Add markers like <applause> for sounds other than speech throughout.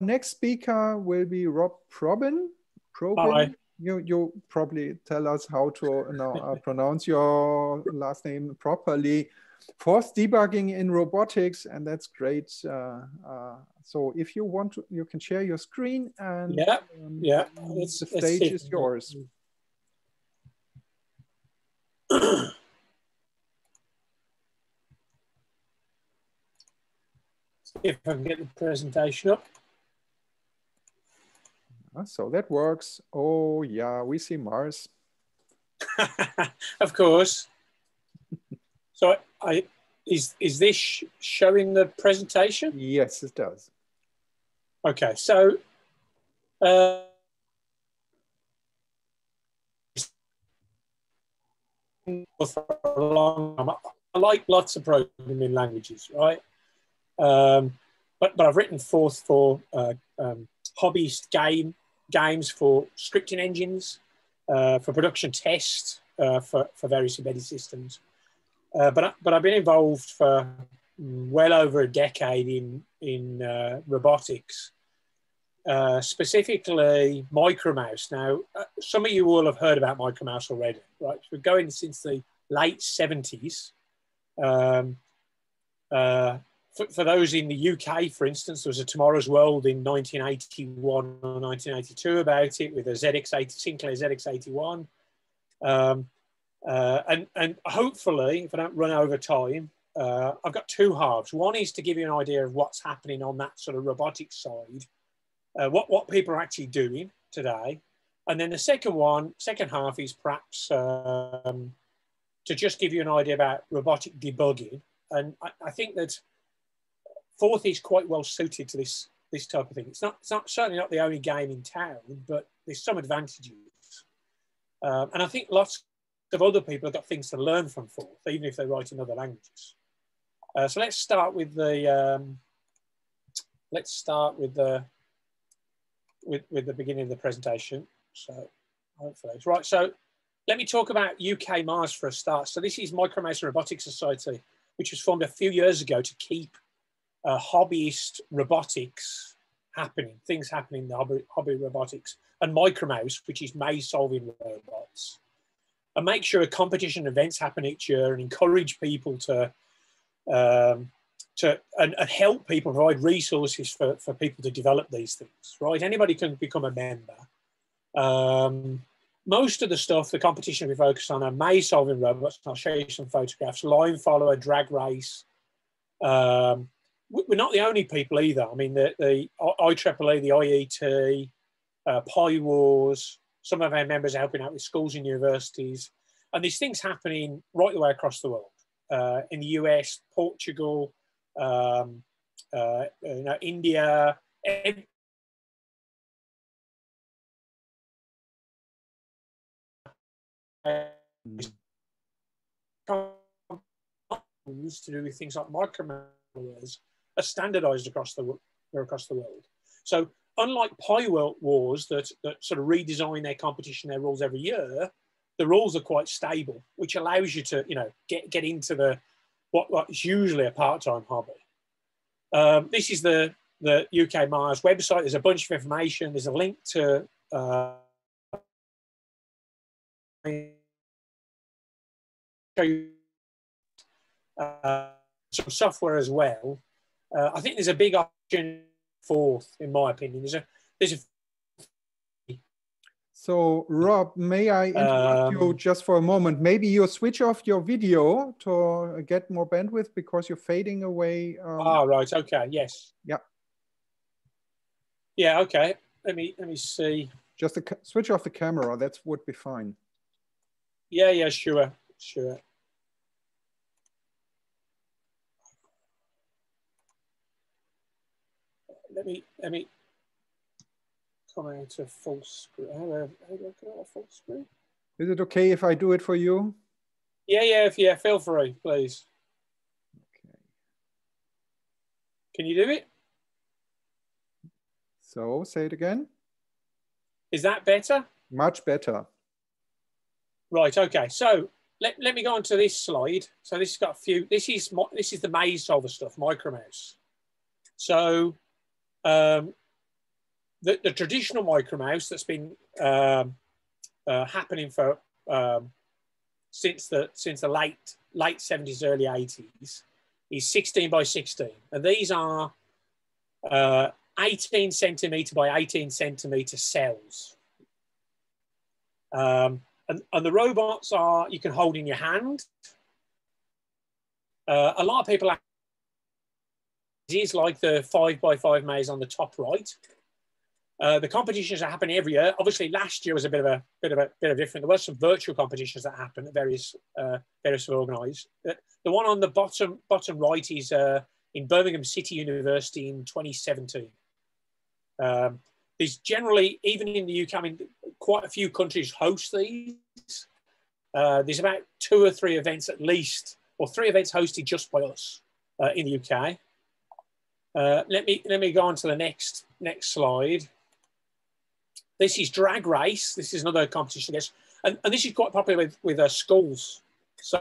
next speaker will be Rob Probin. Probin. Hi. You, you probably tell us how to now, uh, <laughs> pronounce your last name properly. Forth debugging in robotics, and that's great. Uh, uh, so if you want to, you can share your screen and Yeah, um, yeah. the Let's- let's stage see. is yours. <clears throat> See if I can get the presentation up. So that works. Oh yeah, we see Mars. <laughs> of course. So I is is this sh- showing the presentation? Yes, it does. Okay, so uh, for a long time, I like lots of programming languages, right? Um, but but I've written forth for uh, um, hobbyist game games for scripting engines, uh, for production tests, uh, for for various embedded systems. Uh, but but I've been involved for well over a decade in in uh, robotics uh, specifically Micromouse. Now, uh, some of you will have heard about Micromouse already, right? We're going since the late 70s. Um, for, for those in the UK, for instance, there was a Tomorrow's World in 1981 or 1982 about it with a ZX80, Sinclair ZX81. Um, uh, and, and hopefully, if I don't run over time, uh, I've got two halves. One is to give you an idea of what's happening on that sort of robotic side uh, what what people are actually doing today, and then the second one, second half is perhaps um, to just give you an idea about robotic debugging, and I, I think that Forth is quite well suited to this this type of thing. It's not it's not certainly not the only game in town, but there's some advantages, um, and I think lots of other people have got things to learn from Forth, even if they write in other languages. Uh, so let's start with the um, let's start with the with, with the beginning of the presentation. So hopefully it's right. So let me talk about UK Mars for a start. So this is Micromouse Robotics Society, which was formed a few years ago to keep uh, hobbyist robotics happening, things happening in the hobby, hobby robotics, and Micromouse, which is maze solving robots. And make sure a competition events happen each year and encourage people to um, to and, and help people provide resources for, for people to develop these things right? Anybody can become a member. Um, most of the stuff the competition we focus on are maze solving robots. I'll show you some photographs. Line follower drag race um, we're not the only people either. I mean the, the ieee the iet uh, pi wars some of our members are helping out with schools and universities. And these things happening right the way across the world uh, in the us portugal um, uh, you know, India, ev- to do with things like micromalwares are standardized across the across the world. So unlike Pi World Wars that, that sort of redesign their competition, their rules every year, the rules are quite stable, which allows you to, you know, get, get into the what, what is usually a part-time hobby. Um, this is the, the UK Mars website. There's a bunch of information. There's a link to uh, uh, some software as well. Uh, I think there's a big option Forth, in my opinion. There's a there's a So Rob, may I interrupt you Um, just for a moment? Maybe you switch off your video to get more bandwidth because you're fading away. Um, ah right okay yes Yeah. yeah okay. Let me let me see. Just switch off the camera. That would be fine. Yeah yeah sure sure. Let me let me come out of full screen. How do I, how do I come out of full screen? Is it okay if I do it for you? Yeah yeah if yeah feel free please. Okay. Can you do it? So say it again. Is that better? Much better. Right. Okay. So let, let me go on to this slide. So this has got a few. This is this is the maze solver stuff, Micromouse. So um, the, the traditional micro mouse that's been um, uh, happening for um, since the since the late late 70s, early 80s is 16 by 16. And these are uh, 18 centimeter by 18 centimeter cells. Um, and, and, the robots are, you can hold in your hand. Uh, a lot of people is like the five by five maze on the top right. Uh, the competitions are happening every year. Obviously, last year was a bit of a bit of a bit of different. There was some virtual competitions that happened at various uh, various organised. The, one on the bottom bottom right is uh, in Birmingham City University in 2017. Um, there's generally, even in the UK, I mean, quite a few countries host these. Uh, there's about two or three events at least, or three events hosted just by us uh, in the UK. Uh, let me let me go on to the next next slide. This is drag race. This is another competition, I guess. And, and this is quite popular with, with uh, schools. So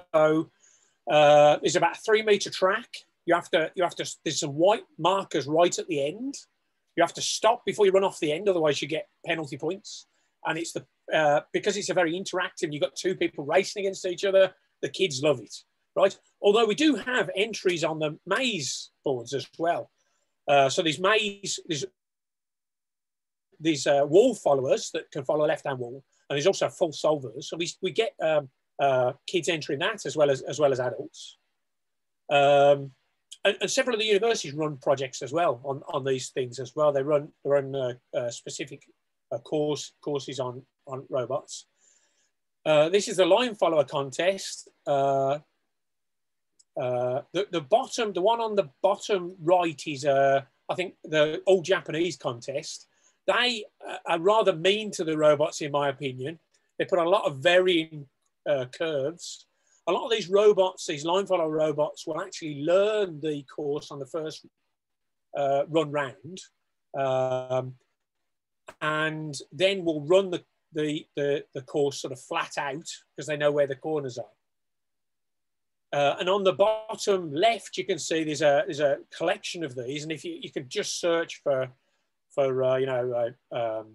uh, there's about a three meter track. You have to, you have to, there's some white markers right at the end. You have to stop before you run off the end, otherwise you get penalty points. And it's the, uh, because it's a very interactive, you've got two people racing against each other, the kids love it, right? Although we do have entries on the maze boards as well. Uh, so these maze, there's these uh, wall followers that can follow a left-hand wall, and there's also full solvers. So we, we get um, uh, kids entering that as well as as well as adults. Um, and, and, several of the universities run projects as well on, on these things as well. They run they run uh, uh specific course courses on on robots. Uh, this is the line follower contest. Uh, the, the bottom, the one on the bottom right is, I think, the old Japanese contest. They are rather mean to the robots, in my opinion. They put a lot of varying uh, curves. A lot of these robots, these line follow robots, will actually learn the course on the first uh, run round, um, and then will run the, the, the, the course sort of flat out because they know where the corners are. Uh, and on the bottom left, you can see there's a, there's a collection of these. And if you, you can just search for for uh, you know uh, um,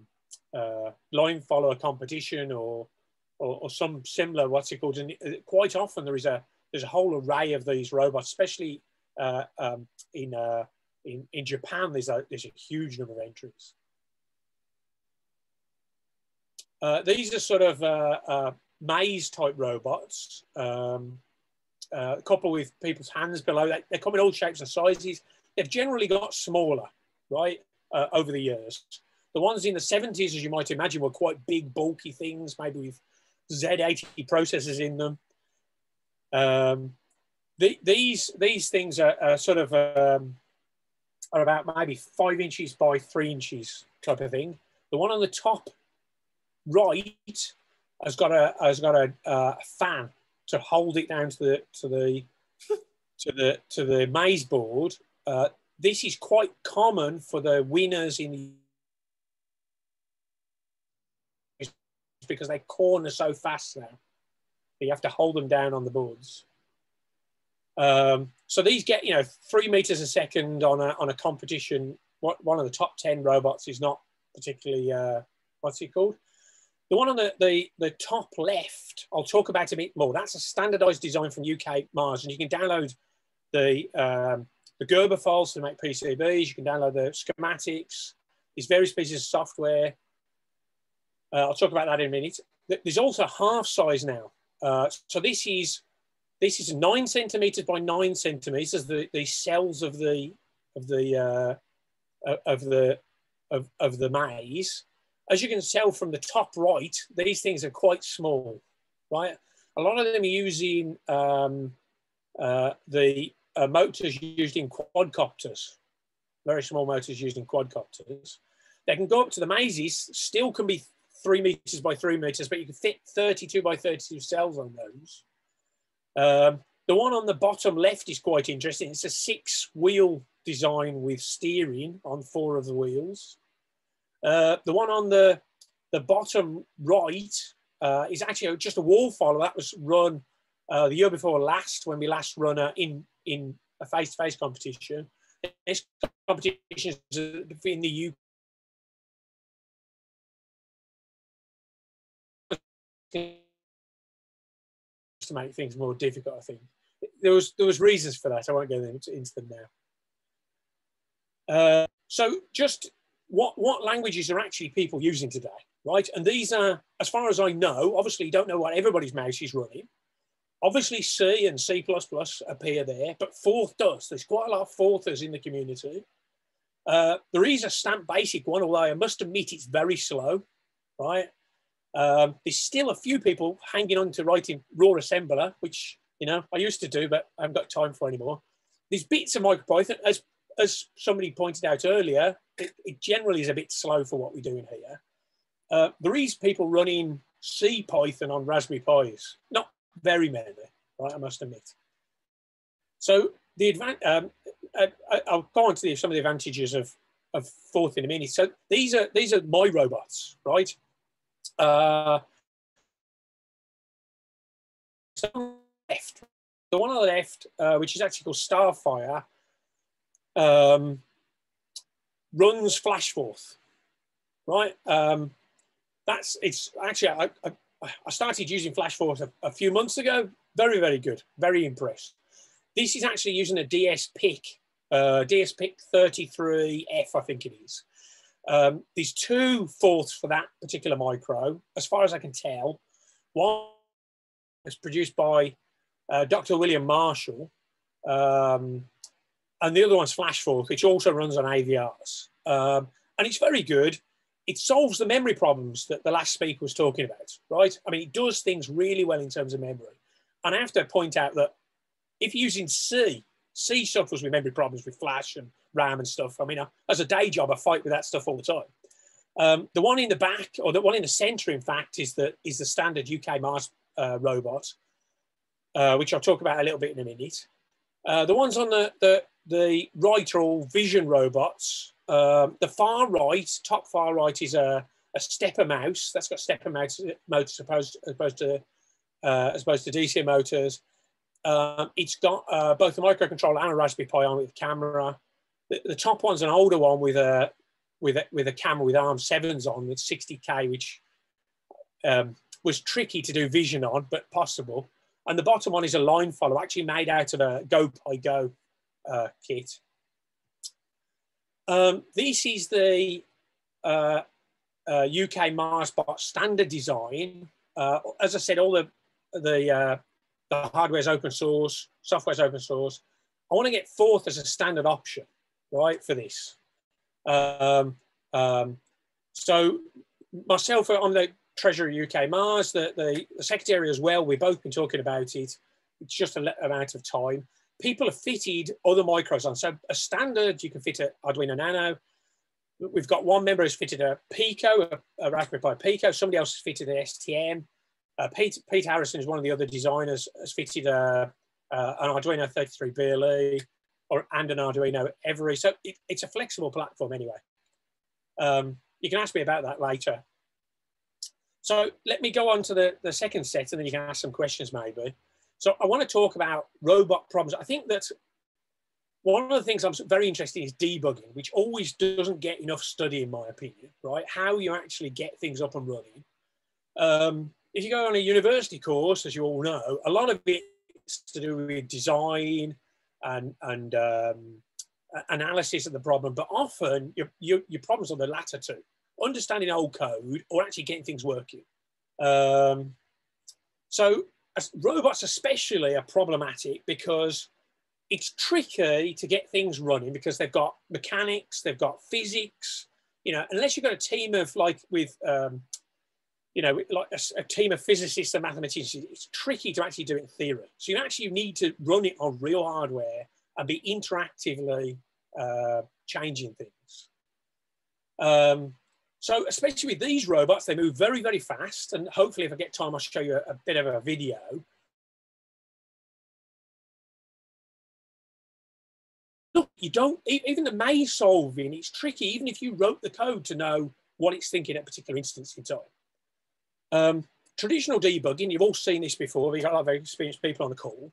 uh, line follower competition or, or, or some similar what's it called? And quite often there is a there's a whole array of these robots especially uh, um, in, uh, in in Japan there's a there's a huge number of entries. Uh, these are sort of maze type robots. Um, a couple with people's hands below they, they come in all shapes and sizes they've generally got smaller right uh, over the years. The ones in the 70s, as you might imagine, were quite big, bulky things, maybe with Z80 processors in them. Um, the, these, these things are, are sort of um, are about maybe five inches by three inches type of thing. The one on the top right has got a has got a, uh, fan to hold it down to the to the to the to the maze board. Uh, this is quite common for the winners in the because they corner so fast now. You have to hold them down on the boards. Um, so these get, you know, three meters a second on a, on a competition. What, one of the top 10 robots is not particularly, uh, what's it called? The one on the, the, the top left, I'll talk about a bit more. That's a standardized design from UK Mars, and you can download the um, the Gerber files to make PCBs. You can download the schematics. There's various pieces of software. Uh, I'll talk about that in a minute. There's also half size now. Uh, so this is this is nine centimeters by nine centimeters. The, the cells of the of the uh, of the of, of the maze. As you can tell from the top right, these things are quite small, right? A lot of them are using um, uh, the uh, motors used in quadcopters, very small motors used in quadcopters. They can go up to the mazes, still can be three meters by three meters, but you can fit 32 by 32 cells on those. Um, the one on the bottom left is quite interesting. It's a six wheel design with steering on four of the wheels. Uh, the one on the, the bottom right uh, is actually just a wall wallflower that was run uh, the year before last when we last run uh, in, in a face-to-face competition. This competition is uh, in the UK. to make things more difficult, I think. There was, there was reasons for that. I won't go into, into them now. Uh, so just what, what languages are actually people using today, right? And these are, as far as I know, obviously don't know what everybody's mouse is running. Obviously C and C++ appear there, but Forth does. There's quite a lot of Forthers in the community. Uh, there is a stamp basic one, although I must admit it's very slow, right? Um, there's still a few people hanging on to writing raw assembler, which you know I used to do, but I haven't got time for anymore. There's bits of MicroPython, as as somebody pointed out earlier, it, it generally is a bit slow for what we're doing here. Uh, there is people running C Python on Raspberry Pis, not very many, right? I must admit. So the advantage, um, I, will go on to the, some of the advantages of, of Forth in a minute. So these are these are my robots, right? Uh, so left, the one on the left, uh, which is actually called Starfire, um, runs FlashForth, right? Um, that's it's actually I, I, I started using FlashForth a, a, few months ago. Very very good, very impressed. This is actually using a DSPIC uh, DSPIC 33F, I think it is. Um, there's two Forths for that particular micro, as far as I can tell. One is produced by uh, Dr. William Marshall, um, and the other one's FlashForth, which also runs on AVRs. Um, and it's very good. It solves the memory problems that the last speaker was talking about, right? I mean, it does things really well in terms of memory. And I have to point out that if you're using C C suffers with memory problems with flash and RAM and stuff. I mean, I, as a day job, I fight with that stuff all the time. Um, the one in the back, or the one in the center, in fact, is the is the standard UK Mars uh, robot, uh, which I'll talk about a little bit in a minute. Uh, the ones on the, the the right are all vision robots. Um, the far right, top far right, is a, a stepper mouse. That's got stepper mouse motors opposed, opposed to uh, as opposed to DC motors. Um, it's got uh, both a microcontroller and a Raspberry Pi on with a camera. The, the, top one's an older one with a with a, with a camera with ARM sevens on with 60k, which um, was tricky to do vision on, but possible. And the bottom one is a line follow, actually made out of a GoPiGo uh, kit. Um, this is the uh, uh, UK MarsBot standard design. Uh, as I said, all the the uh, the hardware's open source, software's open source. I want to get Forth as a standard option, right, for this. Um, um, so myself, I'm the Treasurer UK Mars, the, the, the, Secretary as well, we've both been talking about it. It's just a amount of time. People have fitted other micros on. So a standard, you can fit an Arduino Nano. We've got one member who's fitted a Pico, a, a Raspberry Pi Pico. Somebody else has fitted an STM. Uh, Pete, Pete Harrison is one of the other designers, has fitted a, uh, an Arduino 33 BLE or, and an Arduino Every. So it, it's a flexible platform anyway. Um, you can ask me about that later. So let me go on to the, the second set and then you can ask some questions maybe. So I want to talk about robot problems. I think that one of the things I'm very interested in is debugging, which always doesn't get enough study in my opinion, right? How you actually get things up and running. Um, if you go on a university course, as you all know, a lot of it's to do with design and, and um, analysis of the problem, but often your, your, your, problems are the latter two, understanding old code or actually getting things working. Um, so robots especially are problematic because it's tricky to get things running because they've got mechanics, they've got physics, you know, unless you've got a team of like with um, you know, like a, a, team of physicists and mathematicians, it's tricky to actually do it in theory. So you actually need to run it on real hardware and be interactively uh, changing things. Um, so especially with these robots, they move very, very fast. And hopefully if I get time, I'll show you a, a bit of a video. Look, you don't, even the maze solving, it's tricky, even if you wrote the code to know what it's thinking at a particular instance in time. Um, traditional debugging, you've all seen this before, we've got a lot of very experienced people on the call.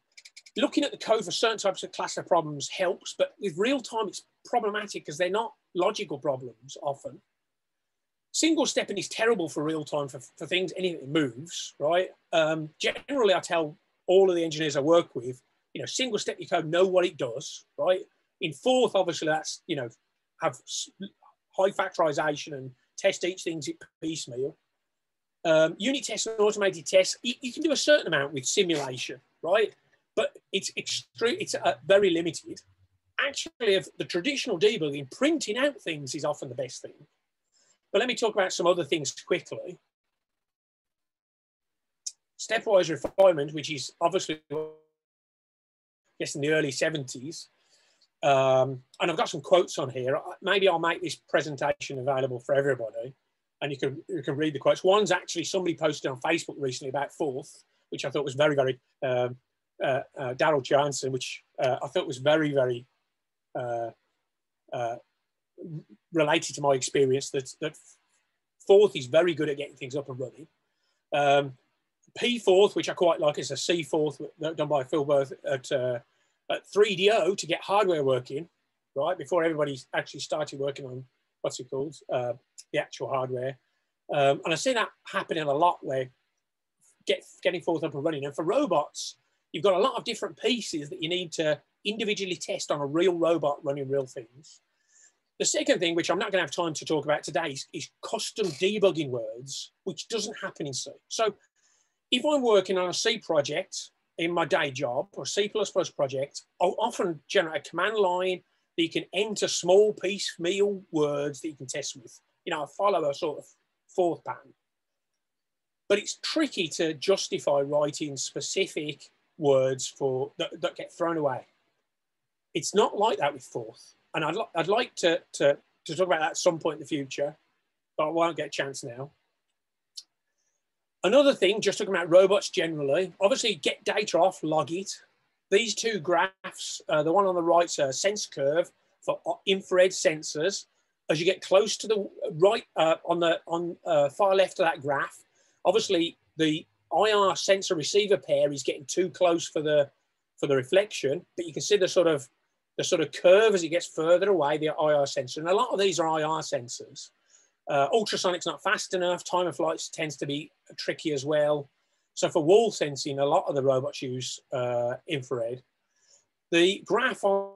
Looking at the code for certain types of cluster problems helps, but with real time, it's problematic because they're not logical problems often. Single stepping is terrible for real time for, for things, anything moves, right? Um, generally, I tell all of the engineers I work with, you know, single step your code, know what it does, right? In Forth, obviously, that's, you know, have high factorization and test each thing piecemeal. Um, unit tests and automated tests, you, you, can do a certain amount with simulation, right? But it's extreme, it's uh, very limited. Actually, of the traditional debugging, printing out things is often the best thing. But let me talk about some other things quickly. Stepwise refinement, which is obviously, I guess, in the early 70s. Um, and I've got some quotes on here. Maybe I'll make this presentation available for everybody and you can, you can read the quotes. One's actually somebody posted on Facebook recently about Forth, which I thought was very, very, um, uh, uh, Daryl Johnson, which uh, I thought was very, very uh, uh, related to my experience that, that Forth is very good at getting things up and running. Um, pForth, which I quite like, is a C Forth done by Phil Burk at, uh, at 3DO to get hardware working, right? Before everybody actually started working on what's it called, uh, the actual hardware. Um, and I see that happening a lot where get, getting Forth up and running. And for robots, you've got a lot of different pieces that you need to individually test on a real robot running real things. The second thing, which I'm not going to have time to talk about today, is, is custom debugging words, which doesn't happen in C. So if I'm working on a C project in my day job or C++ project, I'll often generate a command line that you can enter small piecemeal words that you can test with. You know, I follow a sort of Forth pattern. But it's tricky to justify writing specific words for that, that get thrown away. It's not like that with Forth and I'd, li- I'd like to, to, to talk about that at some point in the future, but I won't get a chance now. Another thing, just talking about robots generally, obviously get data off, log it. These two graphs, uh, the one on the right is a sense curve for infrared sensors. As you get close to the right, uh, on the on uh, far left of that graph, obviously the IR sensor receiver pair is getting too close for the for the reflection, but you can see the sort of the sort of curve as it gets further away, the IR sensor. And a lot of these are IR sensors. Uh, ultrasonic's not fast enough. Time of flight tends to be tricky as well. So for wall sensing, a lot of the robots use uh, infrared. The graph on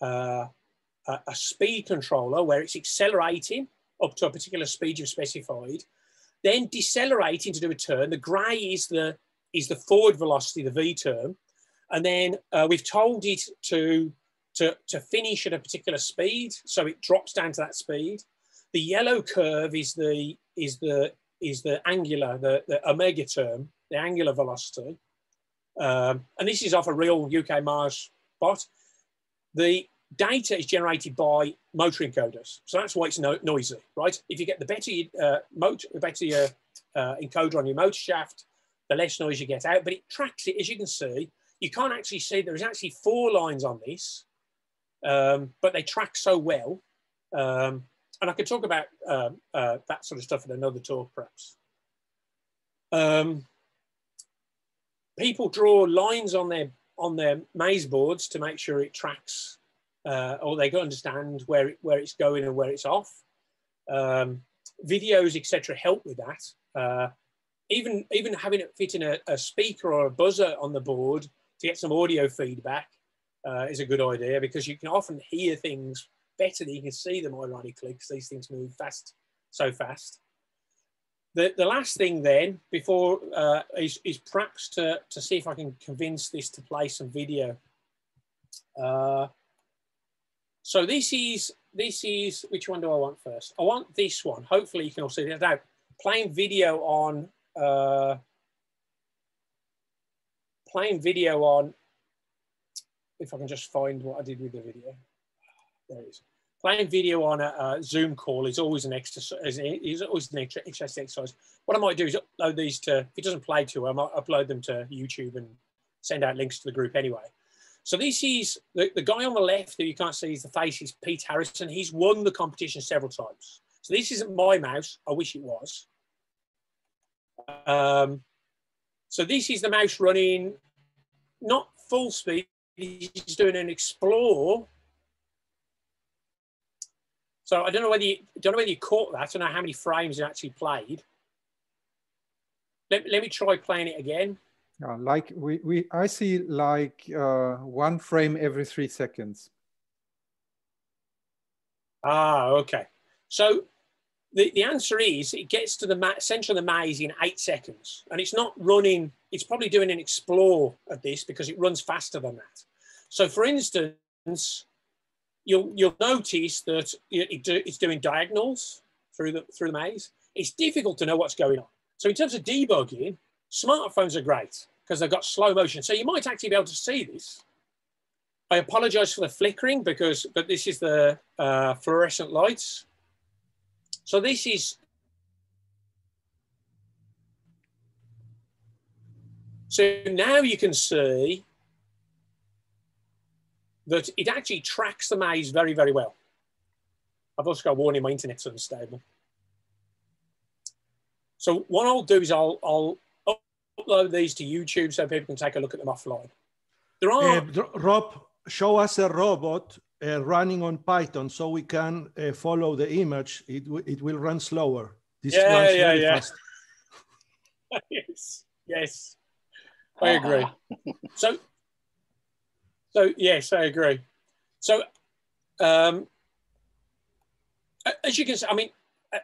uh, a speed controller where it's accelerating up to a particular speed you've specified, then decelerating to do a turn. The grey is the is the forward velocity, the v term. And then uh, we've told it to, to, to finish at a particular speed. So it drops down to that speed. The yellow curve is the, is the, is the angular, the, the omega term, the angular velocity. Um, and this is off a real UK Mars bot. The data is generated by motor encoders. So that's why it's no, noisy, right? If you get the better, uh, motor, the better your uh, encoder on your motor shaft, the less noise you get out, but it tracks it, as you can see. You can't actually see, there's actually four lines on this, um, but they track so well. Um, and I could talk about uh, uh, that sort of stuff in another talk, perhaps. Um, people draw lines on their on their maze boards to make sure it tracks, uh, or they can understand where it, where it's going and where it's off. Um, videos, etc., help with that. Even even having it fit in a, a, speaker or a buzzer on the board to get some audio feedback uh, is a good idea because you can often hear things better than you can see them ironically because these things move fast so fast. The, the last thing then before uh, is, is perhaps to, to see if I can convince this to play some video. Uh, so this is this is which one do I want first? I want this one. Hopefully you can all see it now playing video on uh, playing video on, if I can just find what I did with the video. There it is. Playing video on a, a Zoom call is always an exercise. Is always an extra, exercise. What I might do is upload these to. If it doesn't play to, I might upload them to YouTube and send out links to the group anyway. So this is the, the guy on the left who you can't see his the face is Pete Harrison. He's won the competition several times. So this isn't my mouse. I wish it was. Um, so this is the mouse running not full speed, he's doing an explore So I don't know whether you don't know whether you caught that. I don't know how many frames you actually played. Let, let me try playing it again. Yeah, like we, we I see like uh, one frame every three seconds. Ah, okay. So the, the answer is it gets to the center of the maze in eight seconds. And it's not running, it's probably doing an explore of this because it runs faster than that. So for instance, you'll, you'll notice that it, it's doing diagonals through the, through the maze. It's difficult to know what's going on. So in terms of debugging, smartphones are great because they've got slow motion. So you might actually be able to see this. I apologize for the flickering because, but this is the uh, fluorescent lights. So this is, so now you can see that it actually tracks the maze very, very well. I've also got a warning my internet's unstable. So what I'll do is I'll, I'll upload these to YouTube so people can take a look at them offline. There are uh, Rob, show us a robot uh, running on Python so we can uh, follow the image. It, it will run slower. This yeah, runs yeah, yeah. fast. <laughs> yes, yes, I agree. so, so yes, I agree. So, um, as you can see, I mean,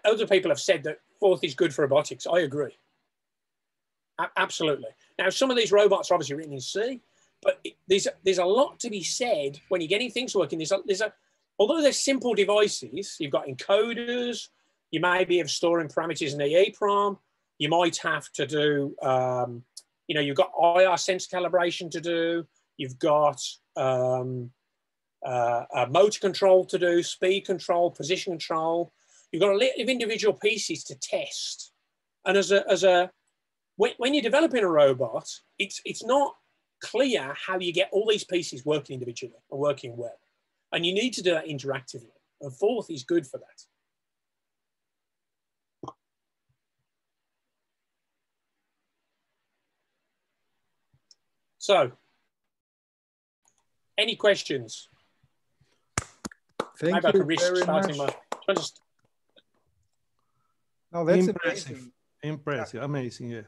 other people have said that Forth is good for robotics. I agree. A absolutely. Now, some of these robots are obviously written in C, but there's there's a lot to be said when you're getting things working. There's a, there's a although they're simple devices, you've got encoders. You may be of storing parameters in the EEPROM. You might have to do, um, you know, you've got IR sensor calibration to do. You've got um, uh, motor control to do, speed control, position control. You've got a lot of individual pieces to test. And as a, as a when, when you're developing a robot, it's, it's not clear how you get all these pieces working individually and working well. And you need to do that interactively. And Forth is good for that. So, any questions? Thank Maybe you very much. My, just... No, that's impressive. Amazing. Impressive, yeah. amazing, yeah.